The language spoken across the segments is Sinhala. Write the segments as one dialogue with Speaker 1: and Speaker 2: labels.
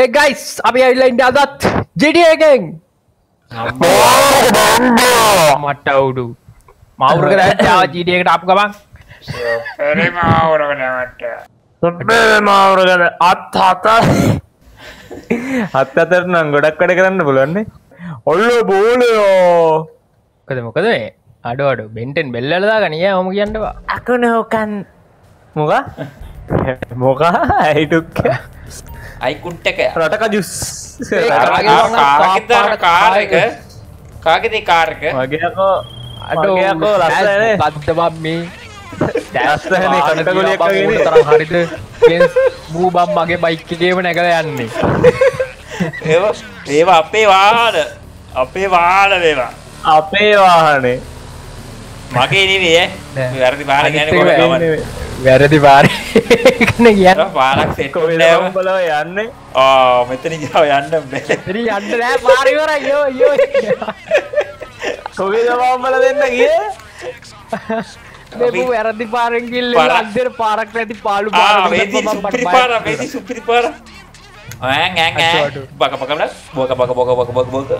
Speaker 1: ඒ ගයිස් අපි ඇල්ල ඉන්ඩ අදත් ජෙඩියගෙන් මට අවුඩු මවුරක දැාව ජීඩියකට අප ගමන්
Speaker 2: මාවරගල අත් හතා අත් අතර නම් ගොඩක් වැඩ කරන්න පුලන්නේ ඔල්ල බෝලයෝ
Speaker 1: කද මොකද අඩු අඩු බෙන්ටෙන් බෙල්ලදා ගනිය හොම කියන්නවා
Speaker 2: අකුණ හෝකන් මොක මොක ඇයිටුක්ක
Speaker 3: අයිකුට් එක.
Speaker 2: රටක ජුස්
Speaker 3: කාරක කාගෙද කාරක
Speaker 2: වගේකෝ
Speaker 1: අඩෝ
Speaker 2: අඩෝකෝ ලස්සනේ
Speaker 1: පත්තබම් මේ
Speaker 2: ලස්සනේ කටගොලියක් වගේ
Speaker 1: තරම් හරිද? මූ බම් මගේ බයික්කගේම නැකල යන්නේ.
Speaker 3: ඒවා ඒවා අපේ වාහන. අපේ වාහන වේවා
Speaker 2: අපේ වාහනේ.
Speaker 3: මගේ නෙවේ. වැරදි පාර ගැන
Speaker 1: වැරදි පාරකන කියන්න
Speaker 3: පාලක් සෙට්
Speaker 2: කොවිලම් බලව යන්නේ?
Speaker 3: ආ මෙතන ගාව යන්න බැ.
Speaker 1: රි අන්න නෑ පාරිවර යෝ යෝ.
Speaker 2: කොවිදවාම්බල දෙන්න ගිය?
Speaker 1: වැරදි පාරෙන්ගිල්ල
Speaker 3: පාර-
Speaker 1: අන්දර පාරක් නැති පාලු
Speaker 3: පාර සුපිරි පාර. බක බල. බොක බක බොක බක බක බක.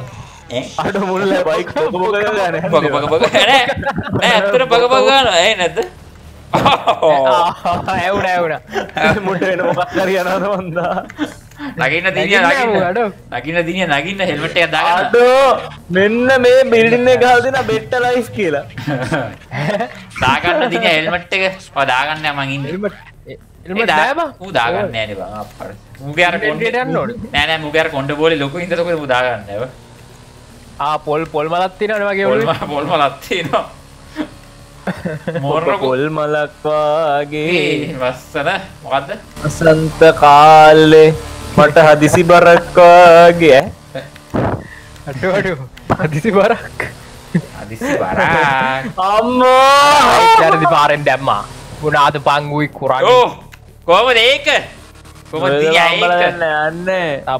Speaker 2: අඩ මුල්ල බයික් බොක බොක ගන්න.
Speaker 3: බක බක ඇත්තට බක ගන්නවා ඒ නැද්ද
Speaker 1: ඇවුන ඇවුන
Speaker 2: මුට වෙන මොකක් හරි යනවද මන්දා
Speaker 3: නගින්න දිනිය
Speaker 1: නැගින්න.
Speaker 3: නගින්න
Speaker 1: අඩු.
Speaker 3: නගින්න දිනිය නගින්න හෙල්මට්
Speaker 2: අඩෝ මෙන්න මේ බිල්ඩින්න ගහල් දෙන බෙට්ට ලයිස් කියලා.
Speaker 3: දාගන්න දිනිය හෙල්මට් එක. ඔය දාගන්න මං ඉන්නේ.
Speaker 1: එල්මට නෑබ
Speaker 3: ඌ දාගන්න නෑනේ බං. අප්පර මුගේ අර කොණ්ඩේ
Speaker 1: එල්මට් යන්න ඕනේ.
Speaker 3: නෑ නෑ මුගේ අර කොණ්ඩේ බෝලේ ලොකු හින්දා කොහෙද ඌ දාගන්න නෑව
Speaker 1: ආ පොල් පොල් මලත් තිනට වගේ
Speaker 3: පොල්ම පොල්ම ලත් මෝරක
Speaker 2: පොල් මලක්වාගේ
Speaker 3: වස්සන මොකද්ද?
Speaker 2: අසන්ත කාලේ මට හදිසි බරක්වාගේ
Speaker 1: අඩු අඩු. අදිසි බරක්.
Speaker 3: අදිසි බරක්.
Speaker 2: අම්මා!
Speaker 1: චරදි පාරෙන් දැම්මා. ගුණාද පංගුයි
Speaker 3: ඕ කොහමද ඒක? ඒක?
Speaker 2: යන්න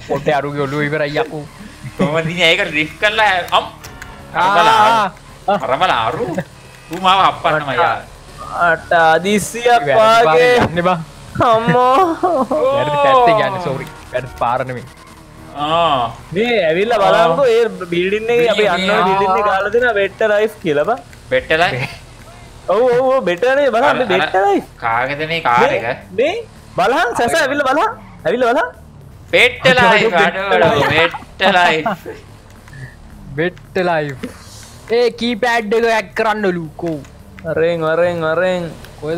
Speaker 1: පොට අරුගේ ඔලු ඉවරයියකු
Speaker 3: කොහමද දිනිය ඒක? ඩ්‍රිෆ්ට් කරලා අම්! අර බල අරු ඌ මාව අප්පන්නම යා
Speaker 2: අට අදිසියක් වාගේ.
Speaker 1: යන්න බා.
Speaker 2: අම්මෝ.
Speaker 1: වැරදි පැත්තේ ගන්න සෝරි වැරදි පාරණමින්
Speaker 3: ආ.
Speaker 2: මේ ඇවිල්ල බලංකෝ ඒ බිල්ඩින්නේ අපි අන්න
Speaker 3: Building එක.
Speaker 2: බිල්ඩින්නේ කාල දෙන බෙට්ට ලයිෆ් කියලබ
Speaker 3: පෙට්ටලයි
Speaker 2: ඔව ඔව බෙටනේ බලන්න බෙට්ට ලයි්
Speaker 3: කාගෙද මේ කාර් එක?
Speaker 2: මේ බලහන් සැස ඇවිල්ල බලහ ඇවිල්ල බලා
Speaker 3: පෙට්ටලයි කඩවල පෙට්ටලයි
Speaker 1: බෙට්ට ලයි ඒ කී පෑඩ් එක ඇක් කරන්න ලූකෝ.
Speaker 2: අරෙන් අරෙන් අරෙන්.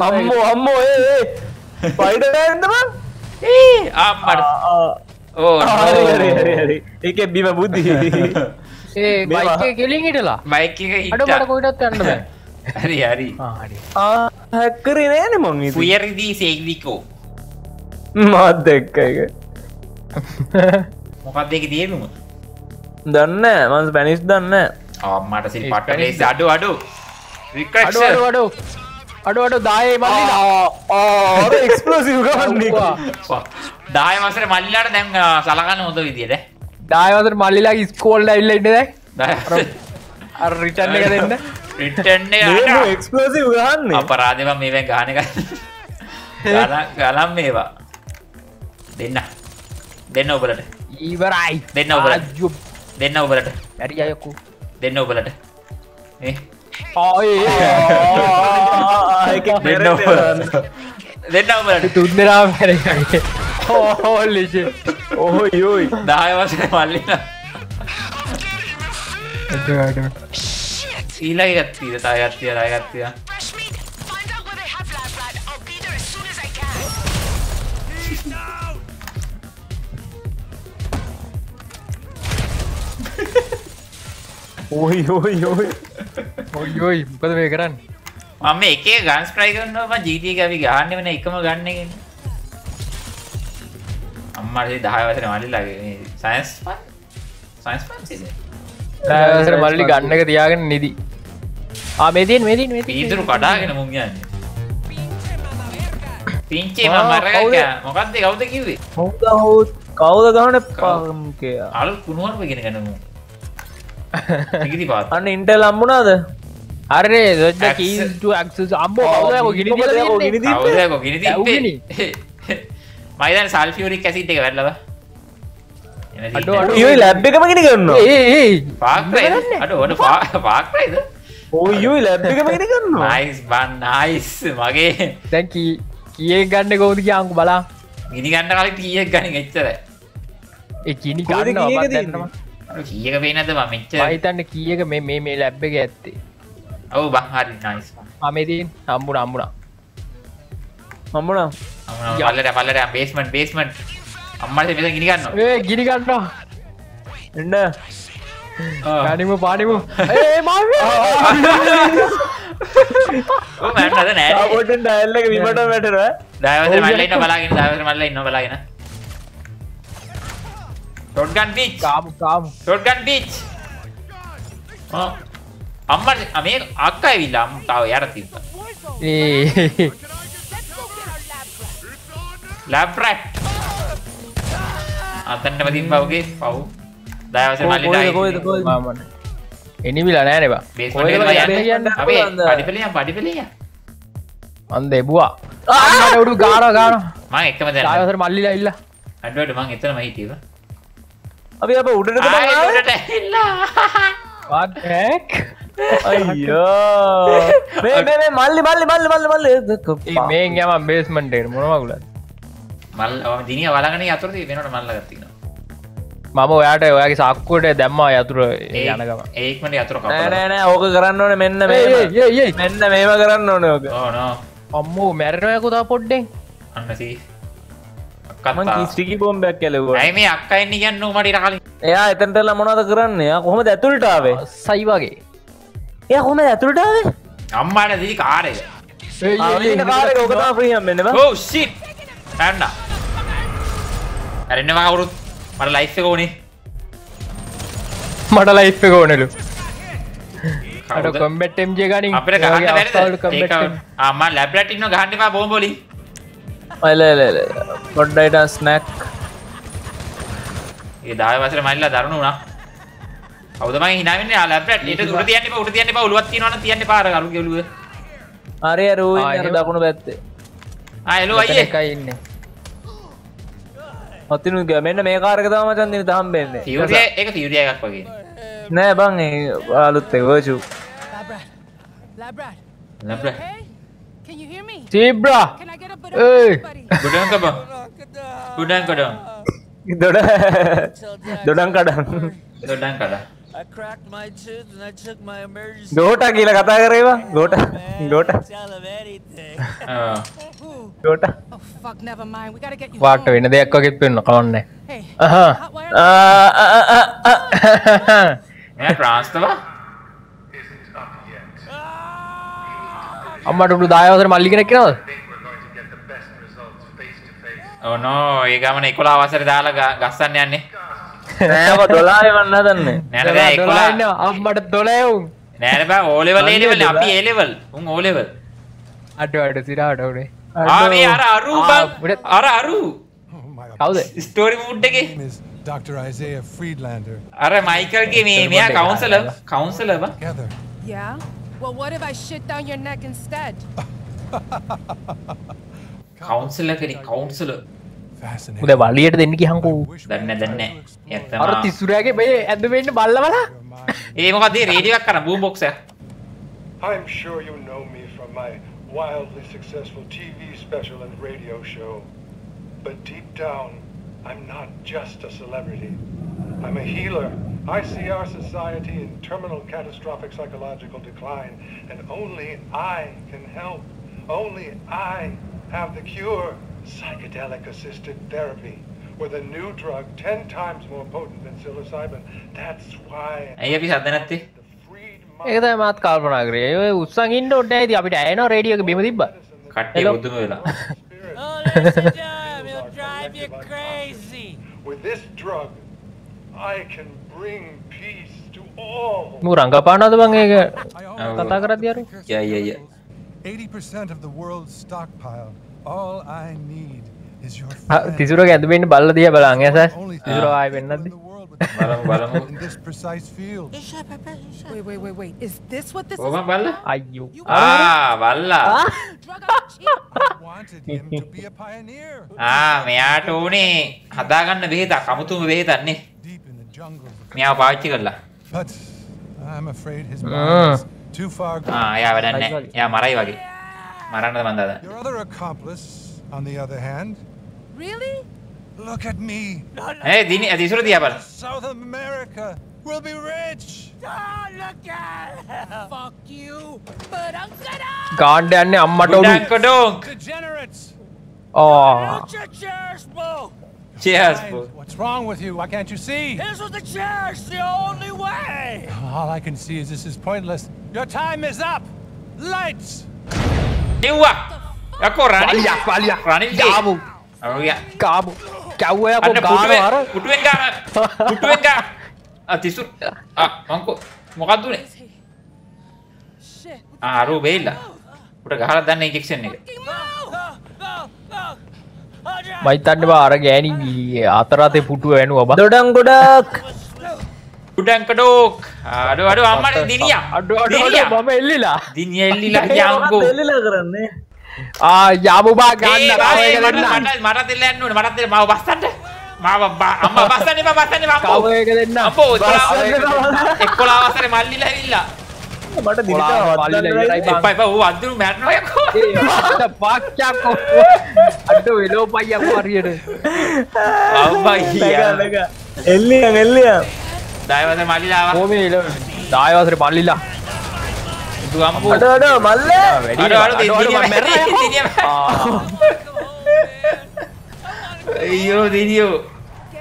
Speaker 2: අම්මෝ අම්මෝ ඒ පයිඩ
Speaker 3: ඒ අම්මට ඕ
Speaker 2: හරි හරි හරි හරි. ඒක බිම බුද්ධි.
Speaker 1: ඒ කෙලින් හිටලා.
Speaker 3: බයික් එක
Speaker 1: අඩු මට
Speaker 3: හිටා
Speaker 1: කොයිටත් යන්න බෑ.
Speaker 3: හරි හරි.
Speaker 2: හැක්කරේ නෑන මං ඉති
Speaker 3: පුයරිදී සේක්දිකෝ
Speaker 2: මාත් එක්ක එක
Speaker 3: මොකක්ද ඒක තියනුම?
Speaker 2: දන්න මන්ස් පැනිස් දන්න
Speaker 1: ඒ
Speaker 3: පටලේ
Speaker 1: Spanish
Speaker 3: අඩු අඩු.
Speaker 1: අඩු අඩු අඩු. අඩු දායේ මල්ලිලා.
Speaker 2: එක්ස්පලසිව ගන්න
Speaker 3: දාය මසර මල්ලිලාට දැන් සලකන්න හොඳ විදියට
Speaker 1: දායවතර මල්ලිලා ස්කෝල්ල ඉල්ල ඉන්න දැ
Speaker 3: දාය
Speaker 1: අර රිටන්න එක දෙන්න.
Speaker 3: රිටන්නේ
Speaker 2: එක්ස්පලසිව ගහන්න.
Speaker 3: අපරාධම මේවැ ගානක ගලම් මේවා. දෙන්න. දෙන්න ඔබලට.
Speaker 1: ඉවරයි.
Speaker 3: දෙන්න ඔබලට.
Speaker 1: ආජු
Speaker 3: දෙන්න ඔබලට.
Speaker 1: ඇරි අයකු
Speaker 3: දෙන්න ඔබලට. ඒ? දෙන්න ඔබලට දෙන්න ඔබලට.
Speaker 1: තුන්දරා පැරගේ හෝල්ලිච
Speaker 2: ඕහෝ යෝයි
Speaker 3: දාය වසර මල්ලිලා ඊලයි ගත්තිීද තායගත්තිය රයගත්තිය
Speaker 2: ඕයි ඕයි යෝයි
Speaker 1: ඔයෝයි මොකද මේ කරන්න?
Speaker 3: මම එක ගන්ස් ප්‍රයි කරන්නවා ජීතිය අපි ගහන්න වෙන එකම ගන්නගෙන අම්මට දහය වසර මල්ලිලාගේ සයින්ස් සයින්ස් ෑසර
Speaker 1: මල්ලි ගන්නක තියාගෙන නිදි. මෙතින් මෙති
Speaker 3: පීතුරු කඩාගෙන මුන් යන්න. පිංචේ
Speaker 1: කවුද?
Speaker 3: මොකක්ද කවුද කිවේ
Speaker 2: හොද හෝත් කවුද? ගහන පම්කයා
Speaker 3: අලු කුණුවර්ම ගෙන ගනමු
Speaker 2: අන්න ඉන්ටල් අම්මුණාද
Speaker 1: අරේ ගිනි
Speaker 2: ගිනි
Speaker 3: ගිනි මයිදන් සල්ෆියරික් ඇසිට එක වැල්ලව
Speaker 2: ලැබ් එකම ගෙන
Speaker 3: අඩ ඕන පාක්්‍රයිද
Speaker 2: ඔයුයි ලැබ් එකම ගෙන ගන්නවා
Speaker 3: නයිස් බන් නයිස් මගේ
Speaker 1: දැන් කී කිය ගන්න කෝද කියංකු බලා
Speaker 3: ගිනි ගන්න කලින් කියක් ගනින් එච්චර
Speaker 1: ඒ
Speaker 2: කොහෙද
Speaker 1: ගන්න
Speaker 2: කීයක
Speaker 3: පේනද ම මෙච්චර?
Speaker 1: මහිතන්න කියක මේ මේ මේ ලැබ් එක ඇත්තේ?
Speaker 3: ඔවු බහරි නයිස්
Speaker 1: අමේතින් හම්බුණ අම්බුණා
Speaker 2: මම්මුණා
Speaker 3: පල්ලට පල්ලට බේස්මට බේස්මට අම්මට මෙත ගිනි ගන්න
Speaker 1: ඒ ගිනි ගන්නවා.
Speaker 2: එන්න.
Speaker 1: ගනිමු පානිමු ඒ මාම
Speaker 3: මැන්නද නෑ
Speaker 2: එක විමට වැටර
Speaker 3: දවස මල්ලන්න බලාගෙන දවස මල්ල ඉන්න බලාගෙන ටොඩ්ගන්
Speaker 1: කාමු
Speaker 3: ටොඩ්ගන් පිච් අම්මට අමේ අක්ක ඇවිල්ල අම්තාව යට තිබ
Speaker 1: ඒ.
Speaker 3: ලැබ්රැට් අතන්ට පතින් පවගේ පව්. දවස
Speaker 1: එනිවිලා නෑනවා
Speaker 3: පඩිපලිය පඩිපලිය
Speaker 1: අන්ද එබවා ආට උඩු ගාන
Speaker 3: මං එකම දැන
Speaker 1: ආයසර මල්ලිලා ඉල්ල.
Speaker 3: අඩුවට මං එතන මහිතීව
Speaker 2: අපි අප උඩට
Speaker 1: වක්
Speaker 2: අයියෝ. මේ මේ මේ මල්ලි මල්ලි මල්ලි මල්ලි මල්ලි.
Speaker 1: මේ යම බේස්මන්ටේ මොනවගුල
Speaker 3: මල් දිනිය වලගන අතුරද වෙනට මල්ල ගත්තින
Speaker 1: මම ඔයාට ඔයාගේ සක්කුවට දැම්මා යතුර යනගම
Speaker 3: ඒක්මට අතුර
Speaker 2: නෑ නෑ නෑ ඕක කරන්න ඕන මෙන්න මේ මෙන්න මේම කරන්න ඕන ඕක.
Speaker 1: අම්මෝ මැරණයකුතා පොඩ්ඩෙන්.
Speaker 3: අන්නසී
Speaker 2: මං කිස්ටිකි බෝම්බයක් කැලෙවා
Speaker 3: මේ අක්කයින්න කියන්න මට කලින්
Speaker 2: එයා එතන්ටල මොනද කරන්න? කොහොම ඇතුළටාවේ
Speaker 1: සයි වගේ.
Speaker 2: එය කොහොම ඇතුළටාවේ
Speaker 3: අම්මාට දී කාරය සිට් ඇන්න ඇරෙන්නවා කවුරුත් මට ලයිෆ් එක ඕනේ.
Speaker 1: මට ලයිෆ් එක ඕනලු. අට කොම්බෙට්ටම් ජගනින්
Speaker 3: අපිට ගහන්න බැරිද? අම්ම ලැබ්ලට ඉන්න ගහන්නවා බෝම්බොලි.
Speaker 2: අයිල පොඩ්ඩයිට ස්නැක්
Speaker 3: ඒ දාය වසර මල්ලා දරුණු වුණා. කවුදම හිනවෙන්න ලැබට ට දුර තියන්න උට තියන්න උලුවත් තියන තියන්න පාර කරු ගෙලුව
Speaker 2: අරය රූ. දකුණු පැත්තේ.
Speaker 3: අයලු අයියේ.
Speaker 1: එකයි ඉන්න.
Speaker 2: ඔතිනු මෙන්න මේ කාරක තම චන්දින තහම් බෙන්නේ
Speaker 3: එක එකක් වගේ.
Speaker 2: නෑ බං ආලුත් එක වචු
Speaker 4: Labrat. Labrat.
Speaker 3: ලැබ්ල
Speaker 4: Hey?
Speaker 3: ගුඩන්කබ ගුඩන්කොඩ
Speaker 2: දොඩ දොඩන් කඩන්
Speaker 3: දොඩන් කඩ
Speaker 5: I cracked my tooth and I took my emergency.
Speaker 2: Gota කියල කතා කරේවා Gota Gota. Gota
Speaker 4: Oh, fuck, never mind. We gotta get you
Speaker 1: වාට. වෙන දෙයක් වගෙත් පෙන්න්න කවන්න
Speaker 3: ට්‍රාන්ස්තවා
Speaker 1: අම්මට උඩු දායවසර මල්ලි කෙනෙක් නවද
Speaker 3: ඕනෝ ඒ ගමන එකොලා අවසර දාලා ග- ගස්සන්න යන්නේ.
Speaker 2: නෑක දොලාය වන්න දන්නේ
Speaker 3: නැන දැන් එකොලා
Speaker 1: අම්මට දොලයවුන්
Speaker 3: නෑන බෑ ඕලෙවල් ඒලෙවල් අපි ඒලෙවල් උන් ඕලෙවල්
Speaker 1: අඩ අඩ සිරාට උඩේ
Speaker 3: ආවේ අර අරු අර අරු.
Speaker 1: කවුද?
Speaker 3: ස්ටෝරි මුඩ් එකේ.
Speaker 6: Dr. Isaiah Friedlander.
Speaker 3: අර මයිකල්ගේ මේ මෙයා කවුන්සල කවුන්සල බං.
Speaker 4: Yeah? Well, what if I shit down your neck instead?
Speaker 3: කවුන්සල කරි කවුන්සල.
Speaker 1: උද වලියට දෙන්න
Speaker 6: Wish
Speaker 3: දන්න දන්න ඇත්තම
Speaker 1: තිස්සුරෑගේ බේ ඇද වෙන්න බල්ල බලා
Speaker 6: your mind.
Speaker 3: ඒ මොකක්දේ රේඩියක් කර බූ box
Speaker 7: I'm sure you know me from my wildly successful TV special and radio show. But deep down, I'm not just a celebrity. I'm a healer. I see our society in terminal catastrophic psychological decline, and only I can help. Only I have the cure. Psychedelic assisted therapy with a new drug 10 times more potent than psilocybin. That's why
Speaker 3: ඇයි අපි සද්ද නැත්තේ
Speaker 7: the freed
Speaker 1: ඒකත මාත් කල්පනා කරේ ඔය උත්සන් ඉන්න ඔට ඇති අපිට ඇන රේඩියක බිම තිබ
Speaker 3: කට්ටිය
Speaker 1: Hello.
Speaker 3: බුදුම වෙලා
Speaker 5: Oh, listen to him. He'll drive you crazy.
Speaker 7: With this drug, I can bring peace to all.
Speaker 1: මු රංගපානද බං ඒක
Speaker 6: I always
Speaker 1: කතා කරද්දි අර
Speaker 3: Yeah, yeah, yeah.
Speaker 6: 80% of the world's stockpile. All I need is your friend.
Speaker 1: තිසුර ඇඳුවෙන්න බල්ල දිය බලන් ඇස
Speaker 6: Only
Speaker 1: තිසුර ආය
Speaker 6: in
Speaker 1: වෙන්නද
Speaker 6: the world with
Speaker 3: බලමු බලමු
Speaker 6: in this precise field.
Speaker 5: Wait, wait, wait, wait. Is this what this
Speaker 3: ඕම බල්ල
Speaker 1: අයියෝ
Speaker 3: ආ බල්ලා මෙයාට ඕනේ හදාගන්න
Speaker 6: in the jungles. Of...
Speaker 3: මෙයාව පාවිච්චි කරලා
Speaker 1: Ah.
Speaker 3: එයා වැඩන්නේ එයා මරයි වගේ மரணம் வந்தது
Speaker 6: Your other accomplice on the other hand
Speaker 5: Really?
Speaker 6: Look at me.
Speaker 3: Hey, dini, uh, disfruti abar.
Speaker 6: South America will be rich.
Speaker 5: look at Fuck you. But I'm gonna
Speaker 1: God damn
Speaker 3: ammattodu.
Speaker 6: Degenerates.
Speaker 5: Oh. Cheers, bro.
Speaker 3: Cheers,
Speaker 6: bro. What's wrong with you? Why can't you see?
Speaker 5: This was the church, the only way.
Speaker 6: All I can see is this is pointless. Your time is up. Lights.
Speaker 3: කිව්වා යකෝ රනිල්.
Speaker 1: පලියක්
Speaker 3: රනිල් අරුයා
Speaker 1: කාමු ගාන
Speaker 3: පුටුවෙන්
Speaker 1: අර
Speaker 3: පුටුවෙන් තිසු මංකෝ මොකක්ද උනේ?
Speaker 5: Shit.
Speaker 3: ආ අරු බේල්ලා උට ගහලා දන්න ඉන්ජෙක්ෂන් එක.
Speaker 1: මයිතන්න බාර ගෑනි අතරතේ පුටුව වැනු ඔබ
Speaker 2: දොඩම් ගොඩක්
Speaker 3: උඩංකඩෝක් අඩු අඩු අම්මට දිනිය
Speaker 1: අඩු අඩු මම එල්ලිලා
Speaker 3: දිනිය එල්ලිලා යංකෝ
Speaker 2: එල්ලිලා කරන්නේ
Speaker 1: ආ යාමුබා ගන්න
Speaker 3: ඒ මට
Speaker 1: ගන්න
Speaker 3: මට මට දෙල්ල යන්න ඕනේ මට දෙල්ල මාව බස්සන්න මාව අම්මා බස්සන්නේ මම බස්සන්නේ මම
Speaker 1: කාවයක දෙන්න
Speaker 2: බෑ.
Speaker 3: එක්කොලා අවසරේ මල්ලිලා ඇවිල්ලා
Speaker 2: මට දිනිට
Speaker 1: බං.
Speaker 3: එපා එපා ඌ අද්දුරු මැරනවා යකෝ
Speaker 1: පාක්ෂක්කෝ අඩ වෙලෝ පයියක් වරියට
Speaker 3: අම්බා
Speaker 2: එල්ලියන් එල්ලියන්
Speaker 3: ඩයිවර්ස මල්ලිලා ආවා.
Speaker 1: කෝම දායවසර පල්ලිලා
Speaker 2: අඩ මල්ල.
Speaker 3: අයියෝ දිනියෝ.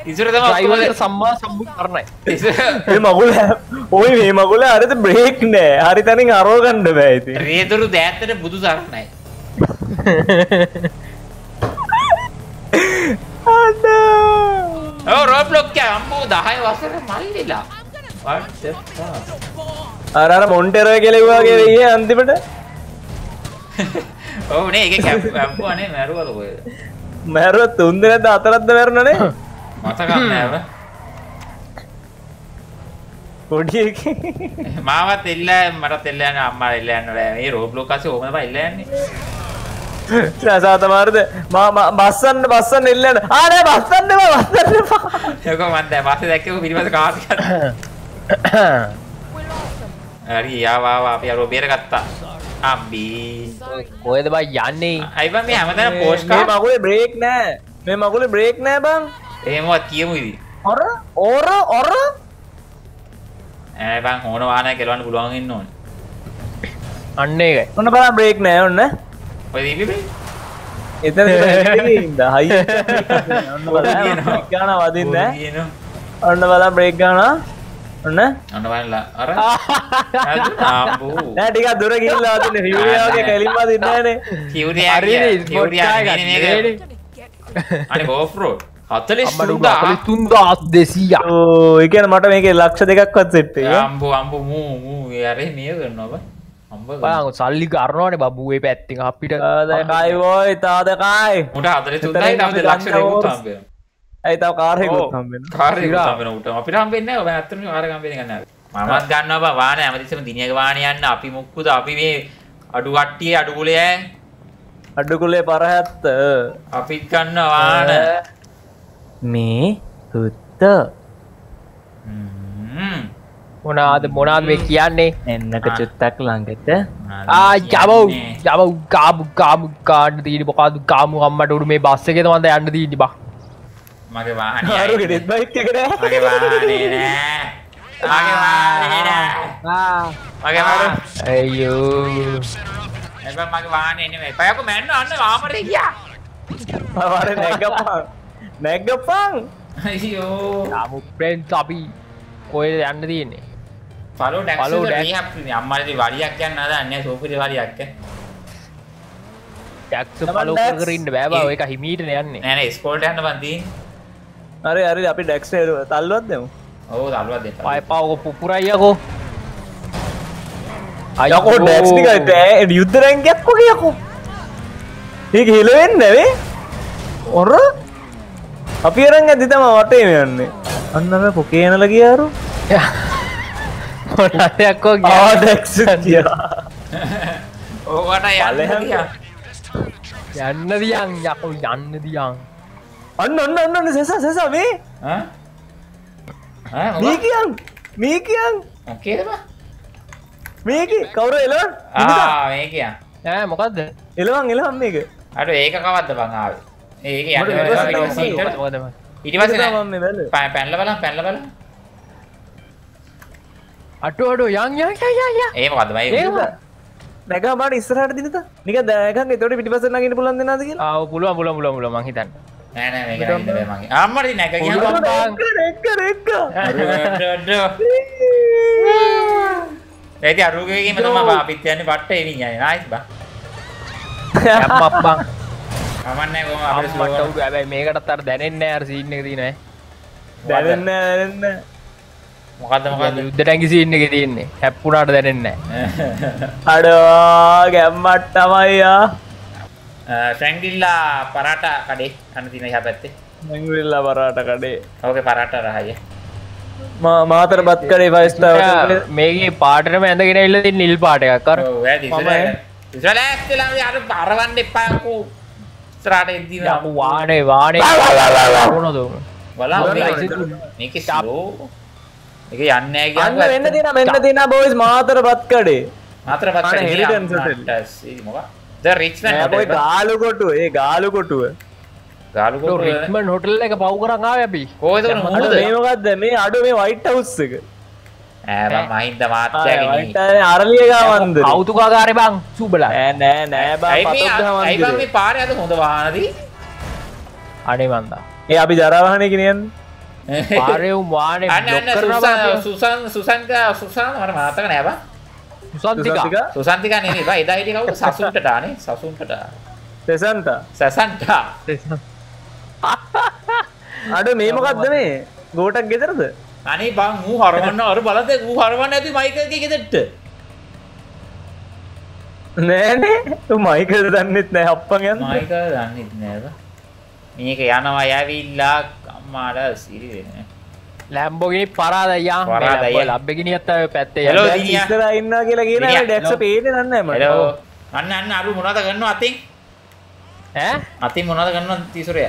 Speaker 3: ඉසුර තමයි
Speaker 1: ඩ්‍රයිවර්ට සම්මා සම්බු කරණයි
Speaker 2: ඒ මගුල ඔයි මේ මගුල අරත බ්‍රේක් නෑ. හරි තනින් අරෝගණ්ඩ බෑයිති
Speaker 3: රේතුරු දෑත්තට බුදු සරණයි ඔව් රෝබ්ලොක් එක අම්බෝ 10 වසර මල්ලිලා What the fuck?
Speaker 2: අරර මොන්ටෙරය කෙලෙවාගේ වෙයේ අන්තිමට
Speaker 3: ඔව් නේ ඒක කැප් කැප්පුවානේ මැරුවල ඔය
Speaker 2: මැරුව තුන්දෙනද අතරත්ද මැරුණනේ
Speaker 3: මතකක් නෑව
Speaker 2: පොඩිය
Speaker 3: මාවත් එල්ල මට එල්ල යන අම්මා එල්ල යන්න බෑ මේ රෝබ්ලොක් අස්සේ ඕම තමයි එල්ල යන්නේ
Speaker 2: සාතමාරද බස්සන්න බස්සන්න එල්ලන්න ආනේ බස්සන්න බස්සන්න
Speaker 3: ඒක මන් දැන් පස්සේ දැක්කම පිටිපස්ස කාර් හරි යාවා අපි අර බේර ගත්තා අම්බී
Speaker 1: කොයද බයි යන්නේ
Speaker 3: අයිබන් මේ හැමතැන කාඩ්
Speaker 2: මගුලේ බ්‍රේක් නෑ මේ මගුලේ බ්‍රේක් නෑ බං
Speaker 3: එහෙමවත් කියමු ඉතින්
Speaker 2: ඔර ඔර ඔර
Speaker 3: ඈ බං ඕන වාහනයක් කෙලවන්න පුළුවන් ඉන්න ඕනේ
Speaker 1: අන්න එකයි
Speaker 2: ඔන්න බලන්න බ්‍රේක් නෑ ඔන්න
Speaker 3: ඔය දීපි
Speaker 2: එතන ඉඳ හයි ගාන වදින්න ඔන්න බලන්න බ්‍රේක් ගාන ඔන්න
Speaker 3: අන්න බලලා අර
Speaker 2: ටිකක් දුර ගිහිල්ලා වදින්න ෆියුරියාගේ කැලින් වදින්න නෑනේ
Speaker 3: කිව්රියා
Speaker 1: හරිනේ
Speaker 3: කිව්රියා
Speaker 1: ස්පොට්
Speaker 3: නේ මේක අනේ ගෝෆ් රෝඩ් 43
Speaker 1: අම්මට තුන්දාස් දෙසීය
Speaker 2: ඕ ඒ කියන්නේ මට මේකේ ලක්ෂ දෙකක්වත් සෙට් එක
Speaker 3: අම්බෝ අම්බෝ මූ මූ යාරේ මේ කරනවා
Speaker 1: සල්ලි කරනවානේ බබුවේ පැත්තිෙන් අපිට.
Speaker 2: තාදකයි වෝයි තාදකයි
Speaker 3: උට 43යි තවද ලක්ෂ දෙකක් හම්බෙනවා
Speaker 2: ඇයි තව කාර්යකුත්
Speaker 1: ඕ.
Speaker 2: හම්බෙන්න
Speaker 3: කාරේ හම්බෙන උට අපිට හම්බෙන්නේ කාර් හම්බෙන්නේ නැහැ මමත් ගන්නවා බං වාහනේ. හැමතිස්සෙම දිනියක වාහනේ යන්න. අපි මුක්කුද? අපි මේ අඩු කට්ටිය අඩු කුලේ ඈ.
Speaker 2: අඩුකුලේ පරහැත්ත.
Speaker 3: අපිත් ගන්න වාහන.
Speaker 2: මේ හුත්ත.
Speaker 1: මොනාද මොනාද මේ කියන්නේ?
Speaker 2: එන්නක චුත්තක් ළඟට.
Speaker 1: ආ ජබව් ජබව් කාබු කාමු කාඩ දීට පොකාදු කාමු අම්මට උඩු මේ බස්ස එක මන්ද යන්න දීටි බා.
Speaker 3: මගේ වාහනේ ආයේ
Speaker 2: ගෙඩෙත් බයික් එකට
Speaker 3: මගේ වාහනේ නෑ. මගේ වාහනේ නෑ. මගේ වාහනේ.
Speaker 1: ඇයෝ
Speaker 3: එබැ මගේ වාහනේ නෙමෙයි පයක මැන්න අන්න ආමරේ ගියා.
Speaker 2: වර නැගපන්. නැග්ගපන්
Speaker 3: අයියෝ.
Speaker 1: යාමු ප්‍රෙන්ස් අපි කොය යන්න තියන්නේ
Speaker 3: පලෝ. මේ අම්මලේ වරියක් යන්න හදන්නේ සෝපිරි වරියක් ඈ.
Speaker 1: ටැක්ස
Speaker 2: තමන්
Speaker 1: පලෝ
Speaker 2: Dax.
Speaker 1: කරන්න බෑබා එක හිමීට යන්නේ.
Speaker 3: නෑ නෑ ස්කෝල්ට යන්න බන් තියෙන්නේ.
Speaker 2: හරි හරි අපි ඩැක්ස් තල්ලුවත් දෙමු.
Speaker 3: ඔව් දල්ුවක් දෙන්න.
Speaker 1: පයපාවක පුපුරයියකෝ
Speaker 2: යකෝ ඩැක්ස් ටික යුද්ධ රැංගයක් වගේ යකෝ. ඒක හෙලවෙන්නේ නැවේ. ඔර? අපි අරන් ඇති තම වටේ යන්නේ. අන්නම පොකේනල ගියාරු.
Speaker 1: මොනයක්කෝ
Speaker 2: ආඩක්ස කියා
Speaker 3: ඕකට යන්න.
Speaker 1: යන්න දියන් යකු යන්න දියන්.
Speaker 2: අන්න ඔන්න ඔන්න ඔන්න සෙසා සෙසා
Speaker 3: මොකක්?
Speaker 2: මේ කියන් මේ කියන්.
Speaker 3: බා?
Speaker 2: මේක කවුර
Speaker 3: ආ මේ කියා.
Speaker 1: ඈ මොකක්ද
Speaker 2: එලවන් එලහම් මේක.
Speaker 3: අර ඒක කවද්ද බං ආවේ? ඒක යන්න
Speaker 2: මට
Speaker 3: වෙනවා
Speaker 2: විශ්වාස
Speaker 3: ඊට පස්සේ
Speaker 2: නැහැ.
Speaker 3: ඊට-
Speaker 1: මොකද මොකද?
Speaker 3: ඊට පස්සේ නෑ.
Speaker 2: මම මේ බැලුවේ.
Speaker 3: පෑ- පැනලා බලන්න පැනලා බලන්න.
Speaker 1: අටු අඩු යන් යන් යන් යන් යන්
Speaker 3: ඒ මොකද්ද මයි?
Speaker 1: ඒම
Speaker 2: නැග මාට ඉස්සරහට දිනත නික දෑකන් එතොට පිටිපස නගින පුලන් දෙනාද කියලා
Speaker 1: ආව පුළුවන් පුළුවන් පුළුවන් පුළුවන් මං හිතන්නේ
Speaker 3: නෑ නෑ මේක නෑ ඉන්න බෑ මගේ. අම්මට ඉතින් නැග ගියාම
Speaker 1: පුළුවන්.
Speaker 2: එක්ක එක්ක එක්ක
Speaker 3: ඒති අරුගේගේම තමයි බා අපිත් යන්නේ පට්ට එමින් යන්නේ. නයිස් බා.
Speaker 1: බං
Speaker 3: කමන්නේ කොහොම අපිට
Speaker 1: මේකටත් අර දැනෙන්නේ නැහැ අර සීන් එක තියෙනවා
Speaker 2: දැනන්න දැනන්න
Speaker 3: මොකද්ද මොකද්ද?
Speaker 1: යුද්ධ ටැංගි සීන් එකේ තියෙන්නේ. හැප්පුණාට දැනෙන්නේ
Speaker 2: අඩවා ගැම්මට තමයියා
Speaker 3: ෆ්‍රැන්ක්ලින්ලා පරාටා කඩේ. අන්න තියෙන එහා පැත්තේ.
Speaker 2: මංගවිල්ලා පරාට කඩේ.
Speaker 3: ඕකේ පරාටා රහය.
Speaker 2: මාතර බත් කරේ පයිස්ථාව
Speaker 1: මේකේ පාටටම ඇඳගෙන තින් නිල් පාට එකක් කර
Speaker 3: අර පරවන්න එපා යකෝ. ඉස්සරහට එද්දි
Speaker 1: යමු වානේ වානේ මොකද
Speaker 3: මේක-
Speaker 1: ඉතින්?
Speaker 3: මේකේ ස්ලෝ. මේක යන්නේ නැහැ
Speaker 2: අන්න
Speaker 3: කියන්නේ.
Speaker 2: වෙන්න තින මෙන්න තින බෝයිස් මාතර බත් කඩේ.
Speaker 3: මාතර පත්.
Speaker 2: ගාලු කොටුව. ඒ ගාලු කොටුව.
Speaker 3: ගාලු
Speaker 1: ටෝ
Speaker 3: කොටුව.
Speaker 1: රික්මන් හොටල් එක පව් කරන් ආවේ අපි.
Speaker 3: කොහෙද උන?
Speaker 2: අඩ
Speaker 3: මුහුද?
Speaker 2: මේමකක්ද මේ අඩු මේ වයිට් එක.
Speaker 3: ඈ බං මහින්ද මාත්‍යාගේ
Speaker 2: වයිට් අරලිය ගාවන්ද?
Speaker 1: කෞතුකාකාරය බං සූබලා.
Speaker 2: නෑ නෑ නෑ බා
Speaker 3: ඇයි මේ
Speaker 2: පතොත්
Speaker 3: අයි බං
Speaker 2: ගමන්ද
Speaker 3: මේ පාරේ අද හොඳ වාහනදී?
Speaker 1: අනේ මන්දා.
Speaker 2: ඒ අපි ජරාවාහනය කියනියන්
Speaker 1: පාරයවුම් වානේ
Speaker 3: සුසන් සුසන් සුසන්කා සුසන් මට මතක නෑ බං.
Speaker 1: සුසන්තිකා?
Speaker 3: සුසන්තිකා නෙමෙයි බං. එදා හිටිය කවුද? සසුන්ටට.
Speaker 2: තෙසන්තා
Speaker 3: සසන්ටා.
Speaker 2: අඩ මේ මොකක්ද මේ? ගෝටක් ගෙදරද?
Speaker 3: අනේ බං ඌ හරවන්න අර බලද? ඌ හරවන්න ඇති මයිකල්ගේ ගෙදරට.
Speaker 2: නෑනේ තු මයිකල් දන්නෙත් නෑ අප්පන් යන්න.
Speaker 3: මයිකල් දන්නෙත් නෑ බං. මේක යනවා යවිල්ලා අම්මාට සිරි වෙන්නේ.
Speaker 1: ලැම්බෝගිනි පරාදයා
Speaker 3: පරාදයා.
Speaker 1: ලබ්බෙගිනියත් පැත්තේ.
Speaker 3: දිනියා.
Speaker 2: ඉස්සර ඉන්න කියලා කියන. ඩැක්ස මට
Speaker 3: හෙලෝ. අන්න අන්න අරු මොනවද කරනවා අතින්?
Speaker 1: ඈ
Speaker 3: අතින් මොනවද කරනවා තිසුරය?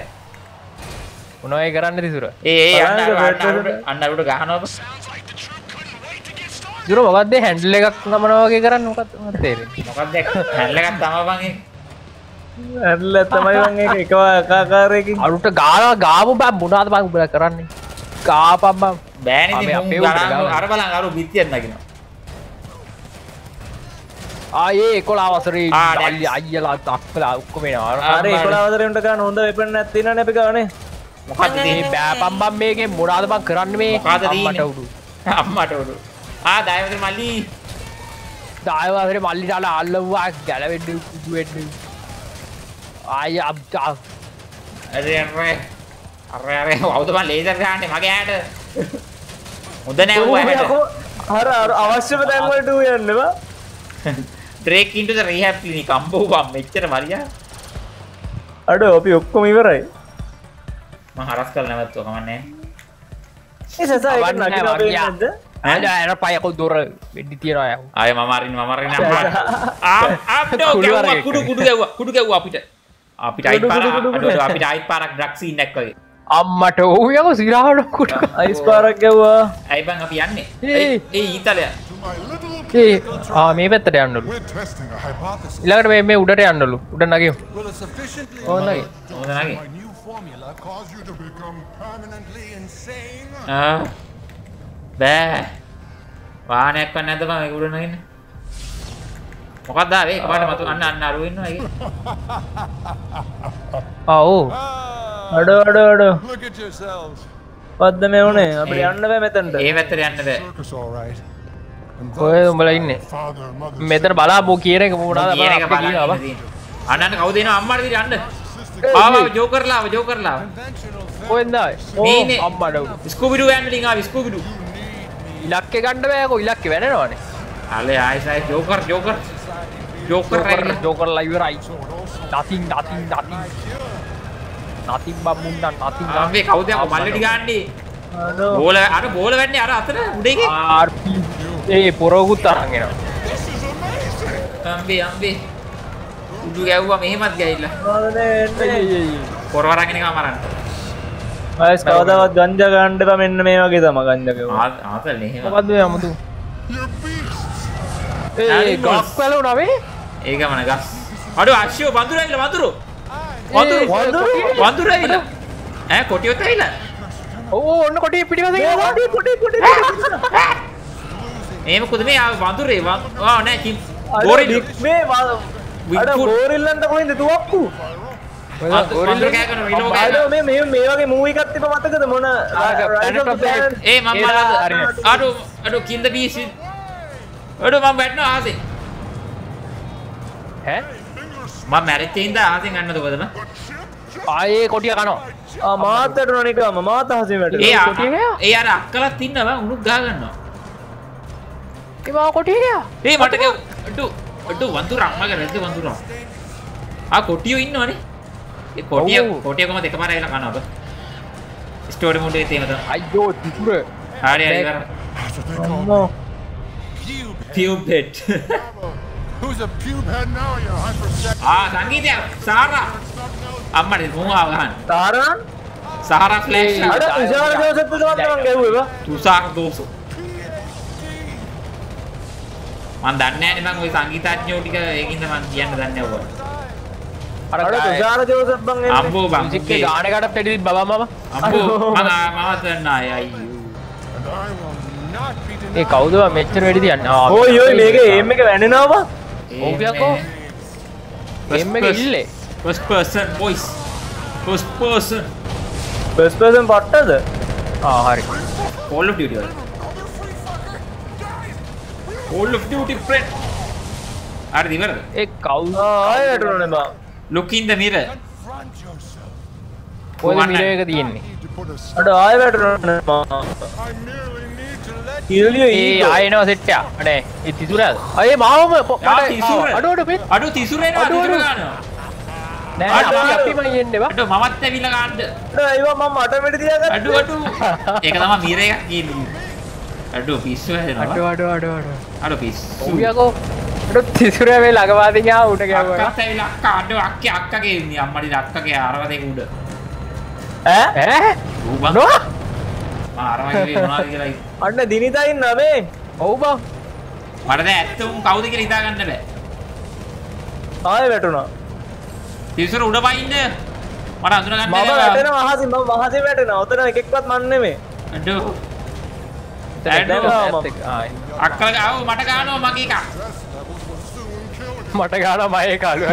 Speaker 1: මොනවයි කරන්න තිසුර
Speaker 3: ඒ ඒ අන්න අරු
Speaker 2: බලන්න
Speaker 3: අන්න අරුට
Speaker 2: බලන්න.
Speaker 3: අන්න අරුට ගහනවා බං.
Speaker 1: දුර මොකක්ද හැන්ඩල් එකක් නමන වගේ කරන්න
Speaker 3: හැන්ඩල් එකක් තමයි බං ඒ.
Speaker 2: ඇල්ල තමයි වං එක එක ආකාරයකින්
Speaker 1: අරුට ගාලා ගාපු බෑ මොනාද බං උඹලා කරන්නේ ගාපම් බං
Speaker 3: බෑනේ
Speaker 1: ගාලා.
Speaker 3: අර බලන් අරු බිත්තියක් නගිනවා.
Speaker 1: ආයේ 11 වසරේ
Speaker 3: ආ, දැක්ස්.
Speaker 1: අල්ලි අයියලා අක්කලා ඔක්කොම එනවා
Speaker 2: අර ඒකොලාවදරට ගන්න හොඳ වෙපෙන් නැතින නැපි ගනේ
Speaker 3: මොකක්ද
Speaker 1: මේ
Speaker 3: තියෙන්නේ?
Speaker 1: බෑපම් බම් මේකේ මොනාද බං කරන්න මේ
Speaker 3: මොකාද
Speaker 1: අම්මට
Speaker 3: තියෙන්නේ?
Speaker 1: උඩු
Speaker 3: අම්මට උඩු. ආ දායවද මල්ලි.
Speaker 1: දායවසරේ මල්ලිටාල අල්ලව්වා ගැලවෙන්න උඩු වෙන්න ආය අබ්ජා
Speaker 3: අර අර අර අර වවුද මන් ලේසර් ගහන්නේ මගේ ඇහැට. හොඳ නෑ ඌ ඇහැට.
Speaker 2: හර අර අවශ්‍යම තැන්වලට ඌ යන්නවා
Speaker 3: Drake into the rehab clinic අම්බෝ බම් මෙච්චර මරියා.
Speaker 2: අඩ අපි ඔක්කොම ඉවරයි
Speaker 3: මම හරස් කරලා නැවතුවා කමන්නේ.
Speaker 2: ඒ සසා
Speaker 1: අවන්නේ
Speaker 2: නගින අපේ. නැද්ද
Speaker 1: අර පයකො දොර වෙඩි තියනවා යව
Speaker 3: ආයෙ මම අරින්න මම අරින්න අම්මා. ආ අප්ඩෝ
Speaker 1: කුඩු.
Speaker 3: කුඩු ගැව්වා කුඩු ගැව්වා අපිට. අපිට
Speaker 2: කුඩු.
Speaker 3: අපිට අයිත් පාරක් එකක් වගේ.
Speaker 1: අම්මට ඔහු යක සිරාහට කුට
Speaker 2: අයිස් පාරක් ගැව්වා
Speaker 3: ඇයි බං අපි යන්නේ?
Speaker 1: ඒ.
Speaker 3: ඊතලය.
Speaker 1: ඒ මේ පැත්තට යන්නලු. ඉළඟට මේ මේ උඩට යන්නලු උඩ ඕනගේ
Speaker 3: නගේ.
Speaker 8: insane?
Speaker 3: ආ. බෑ. නැද්ද බං ඒක උඩ නගින්න? මොකක්ද ආවේ? එකපාරට මතු අන්න අන්න අරුව ඉන්නවා ඒකේ.
Speaker 1: ආ ඕ
Speaker 8: Ah,
Speaker 2: අඩ අඩ අඩ. පද්ද මේ වුණේ අපිට යන්න බෑ මෙතැන්ට
Speaker 3: ඒ පැත්තට යන්න බෑ.
Speaker 1: ඔය උඹලා ඉන්නේ මෙතන බලා බෝ කියන එක මොනාද
Speaker 3: කියන එක
Speaker 1: බලන්න
Speaker 3: බලන්න
Speaker 1: අපේ
Speaker 3: තියෙන්නේ. අන්න අන්න කවුද එනවා අම්මාට විදිහට යන්න. ආවා ජෝකර්ලා ආවා ජෝකර්ලා ආවා.
Speaker 8: conventional
Speaker 1: කොහෙන්ද
Speaker 3: මේ ඉන්නේ.
Speaker 1: අම්මට
Speaker 3: ස්කූබිඩු යන්නලින් ආවා ස්කූබිඩු.
Speaker 1: ඉලක්කෙ ගණ්ඩ බෑකෝ ඉලක්කෙ වැඩනවානේ
Speaker 3: අලේ ආයෙත් ආයෙත් ජෝකර් ජෝකර්. ජෝකර්.
Speaker 1: ජෝකරලා ඉවරයි නතින් nothing නතින් nothing but මුන්න nothing but-
Speaker 3: ආම්බේ කවුද? මල්ලටි ගාන්නේ බෝල අර බෝල වැන්නේ අර අතර
Speaker 1: RP ඒ පොරෝකුත් අරන් එනවා.
Speaker 3: අම්බේ අම්බේ. උඩු ගැව්වා මෙහෙමත් ගෑයිලා පොරවරගෙන එක මරන්න
Speaker 2: මස් කවදාවත් ගංජා ගන්න එපා මෙන්න මේ වගේ තමයි ගංජා ගව.
Speaker 3: ආ- ආතල් එහෙම.
Speaker 1: මොකද්ද මේ අමුතු? ඒ ගස් වල නවේ
Speaker 3: ඒක මන ගස්. අඩු අශ්‍යෝ වඳුර ඇවිල්ලා වඳුරු. වඳුරු.
Speaker 1: වඳුරු?
Speaker 3: ඇවිල්ලා. ඈ කොටියොත් ඇවිල්ලා.
Speaker 1: ඕ ඔන්න කොටේ පිටිපස්සේ
Speaker 3: එහෙම කුද මේ ආ වඳුරේ වඳ- ආ නෑ කිම්
Speaker 2: අර
Speaker 3: ගෝරිල්
Speaker 2: මේ අර. ගෝරිල්ලන්ට කොහෙන්ද තුවක්කු?
Speaker 3: වඳුර කෑ කරන විලෝ කෑ
Speaker 2: මේ මේ මේ වගේ මූවි එකක් තිබ්බ මතකද? මොන?
Speaker 3: ඒ මම. අඩු අඩු කින්ද බීසි. අඩු මම වැටෙනවා ආසෙන්
Speaker 1: ඈ?
Speaker 3: මම මැරිච්ච ඉඳ ආසෙන් ගන්නද කොදම
Speaker 1: ආයේ කොටිය කනවා.
Speaker 2: ආ මාත් වැටුණා නිකම්ම මාත් අහසින්
Speaker 3: ඒ
Speaker 2: වැටුණා.
Speaker 3: ආ-
Speaker 1: කොටිය ගියා?
Speaker 3: ඒ අර අක්කලත් ඉන්නවා උණුක් ගා ගන්නවා.
Speaker 1: ඒ මාව කොටිය
Speaker 3: ඒ මට ග- අඩු අඩු වඳුර අම්මගේ රෙද්ද වඳුර ආ කොටියෝ ඉන්නවනේ. ඒ කොටිය
Speaker 1: ඔව්.
Speaker 3: කොටිය කොහමද එකපාර ඇවිල්ලා කනවා බ ස්ටෝරි මෝඩ් එකේ තියෙන තමයි
Speaker 1: අයියෝ තිතුර
Speaker 3: හරි හරි
Speaker 2: අම්මෝ.
Speaker 3: Tube head
Speaker 8: Who's a pube head now? You're hypersex.
Speaker 3: ආ සංගීතය සාරා අම්මට මුවා ගහන්න
Speaker 2: තාරාන්?
Speaker 3: සහරා ෆ්ලෑෂ්
Speaker 2: අර තුෂාර ජෝසප් තුමා මම ගැහුවේ.
Speaker 3: තුසාර දෝසු මන් දන්නේ නැහැ මං ওই සංගීතඥයෝ ටික ඒකින්ද මං කියන්න දන්නේ ඔයාලට.
Speaker 1: අර
Speaker 2: තුෂාර ජෝසප් බං.
Speaker 3: අම්බෝ බං
Speaker 1: එක ගානකට පැටි බබා මම
Speaker 3: අම්බෝ මං ආ- මමත් දන්නා අය අයියෝ
Speaker 1: ඒ. කවුද මෙච්චර වැඩි තියන්න
Speaker 2: ඕයි ඕයි මේක එම් එක වැනෙනවා බා.
Speaker 1: ඕකයක්කෝ ඉල්ලේ
Speaker 3: first person voice first person
Speaker 2: first person පට්ටද?
Speaker 1: ආ හරි
Speaker 3: call of duty වල call of duty friend හරි ඉවරද
Speaker 1: ඒ කවුද
Speaker 2: ආ ආයෙ වැටුණානේ බා.
Speaker 3: look in the mirror
Speaker 8: Confront yourself.
Speaker 1: කොහෙද
Speaker 3: වන්න.
Speaker 1: මිරේ එක තියෙන්නේ
Speaker 2: අර
Speaker 8: stop.
Speaker 2: ආයෙ වැටුණානේ
Speaker 1: ආයනවා සෙට්ටා. අනේ ඒ තිතුරද අය මාවම. අඩුවට පිත්
Speaker 3: අඩු තිසුර
Speaker 1: අඩු.
Speaker 3: ගන්නවා.
Speaker 1: නෑ
Speaker 3: අඩු,
Speaker 1: අපි
Speaker 3: අඩු.
Speaker 1: අපිම
Speaker 3: අඩු මමත් ඇවිල්ලා ගන්න.
Speaker 2: අර අයිවා මම මට වෙඩි තියාගත්තා.
Speaker 3: අඩු අඩු. ඒක තමයි මීර එකක් කියන්නේ. අඩු පිස්සු
Speaker 1: අඩු
Speaker 3: හැදෙනවා.
Speaker 1: අඩු අඩු අඩු
Speaker 3: අඩු. පිස්සු.
Speaker 1: ඔවියකෝ අඩු තිසුරේ ගියා උට ගැව්වා
Speaker 3: අක්කත් ඇවිල්ලා අක්කා අඩු අක්කේ අක්කගේ ඉන්නේ. අම්මඩි අක්කගේ අරවදේ උඩ බං මම.
Speaker 2: අන්න දිනිතා ඉන්න මේ.
Speaker 1: ඔව් බං
Speaker 3: මට දැන් ඇත්ත උන් කවුද කියලා හිතා ගන්න බෑ
Speaker 2: ආයෙ වැටුණා.
Speaker 3: තිසුර උඩ පයින්න මට අඳුන ගන්න
Speaker 2: මම වැටෙනවා අහසින් මම අහසින් වැටෙනවා. ඔතන එකෙක්වත් මන් නෙමෙයි.
Speaker 3: අඩු. අක්කල ගාව මට ගන්නවා මගේ එකක්
Speaker 1: මට ගාන මයේ කාලු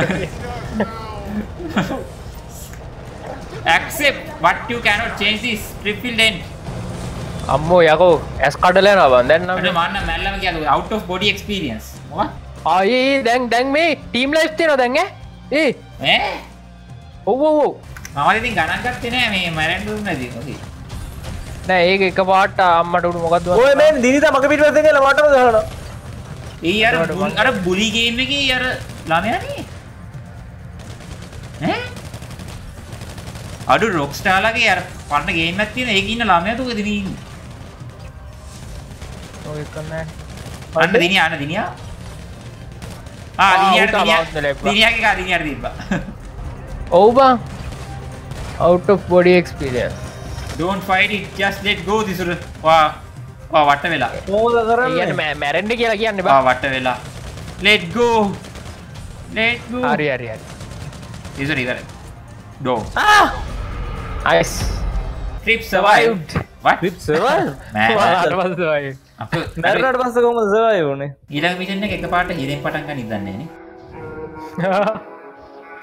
Speaker 3: accept what you cannot change this trip will end
Speaker 1: අම්මෝ යකෝ ඇස් කඩලා යනවා බං දැන්
Speaker 3: අඩු
Speaker 1: නම්
Speaker 3: මන්න මැල්ලම of body experience. මොකක්?
Speaker 1: ආයේ දැන් දැන් මේ ටීම් ලයිෆ් තියෙනවා දැන් ඈ? ඒ ඔව් ඔව් ඔව්.
Speaker 3: මම ඉතින් ගණන් ගත්තේ නෑ මේ දුන්නේදී ඔකේ
Speaker 1: නෑ ඒක එක පාට අම්මට උඩු මොකද්ද
Speaker 2: ඔය මේ දිනිතා මගේ පිටුපැත්තෙන් ගිහලා මටම ගහනවා.
Speaker 3: ඒ අර බුල්- අර බුලි ගේම් එකේ අර ළමයානේ? ඈ? අඩු රොක්ස්ටාර්ලාගේ අර පන්න ගේම් එකක් තියෙන ඒකේ ඉන්න ළමයා තුක දිනී ඉන්නේ
Speaker 1: ඔය කන්නේ
Speaker 3: අන්න දිනියා අන්න දිනියා ආ
Speaker 1: ආ,
Speaker 3: දිනියාට
Speaker 1: උටා
Speaker 3: දිනියා
Speaker 1: mouse නේ ලැබ්බා.
Speaker 3: දිනියාගේ කා දිනියාට තිබ්බා
Speaker 1: ඔව් බං out of body experience.
Speaker 3: Don't fight it just let go දිසුර වා වා වට වෙලා
Speaker 2: මොකද
Speaker 1: ඒ කියන්නේ
Speaker 2: කරන්නේ?
Speaker 1: මැ- මැරෙන්න කියලා කියන්නේ
Speaker 3: වා
Speaker 1: බං
Speaker 3: වට වෙලා let go. Let go.
Speaker 1: හරි හරි හරි
Speaker 3: දිසුර ඉවරයි do
Speaker 1: nice.
Speaker 3: Trip survived. What?
Speaker 2: Trip survive?
Speaker 3: Man,
Speaker 1: වාට පස්සේ
Speaker 3: අප
Speaker 2: මැරුණාට පස්සේ කොහොමද survive වුනේ?
Speaker 3: ඊළඟ මිෂන් එක එකපාරට හිරෙන් පටන් ගන්න ඉදන්නේ
Speaker 2: නේද?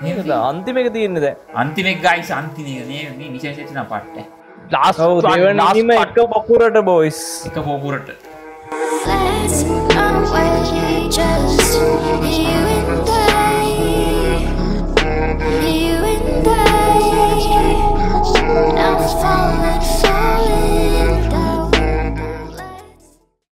Speaker 3: නේ
Speaker 2: අන්තිම එක තියෙන්නේ දැන්.
Speaker 3: අන්තිම එක ගයිස් අන්තිම එක මේ මේ මිෂන් සෙට් නම් පට්ට
Speaker 1: part.
Speaker 2: එක පොකුරට බොයිස්.
Speaker 3: එක පෝපුරට
Speaker 9: Let's away,